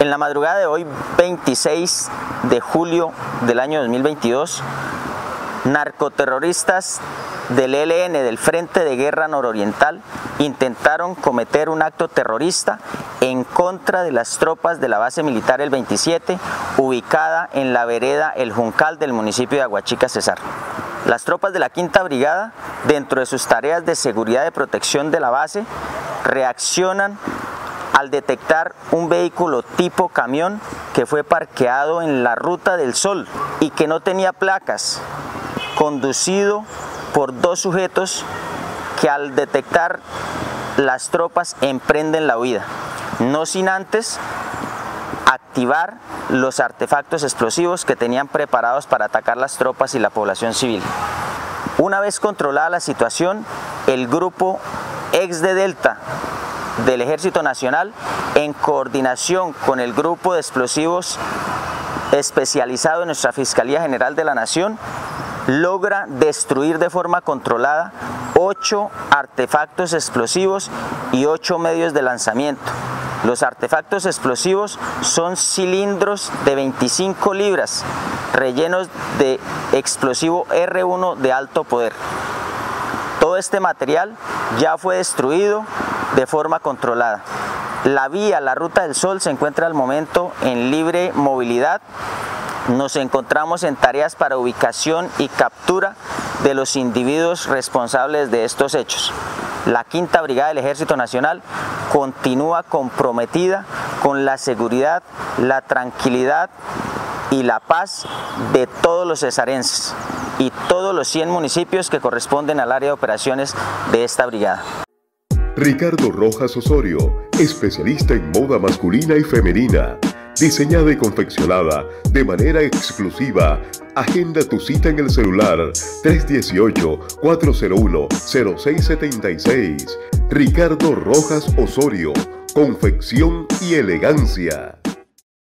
En la madrugada de hoy, 26 de julio del año 2022, narcoterroristas del ELN, del Frente de Guerra Nororiental, intentaron cometer un acto terrorista en contra de las tropas de la base militar el 27, ubicada en la vereda El Juncal del municipio de Aguachica, Cesar. Las tropas de la Quinta Brigada, dentro de sus tareas de seguridad y protección de la base, reaccionan al detectar un vehículo tipo camión que fue parqueado en la ruta del sol y que no tenía placas, conducido por dos sujetos que al detectar las tropas emprenden la huida, no sin antes activar los artefactos explosivos que tenían preparados para atacar las tropas y la población civil. Una vez controlada la situación, el grupo ex de Delta del Ejército Nacional, en coordinación con el grupo de explosivos especializado en nuestra Fiscalía General de la Nación, logra destruir de forma controlada ocho artefactos explosivos y ocho medios de lanzamiento. Los artefactos explosivos son cilindros de 25 libras rellenos de explosivo R1 de alto poder. Todo este material ya fue destruido de forma controlada. La vía, la ruta del sol se encuentra al momento en libre movilidad. Nos encontramos en tareas para ubicación y captura de los individuos responsables de estos hechos. La Quinta Brigada del Ejército Nacional continúa comprometida con la seguridad, la tranquilidad y la paz de todos los cesarenses y todos los 100 municipios que corresponden al área de operaciones de esta brigada. Ricardo Rojas Osorio, especialista en moda masculina y femenina, diseñada y confeccionada de manera exclusiva. Agenda tu cita en el celular 318-401-0676. Ricardo Rojas Osorio, confección y elegancia.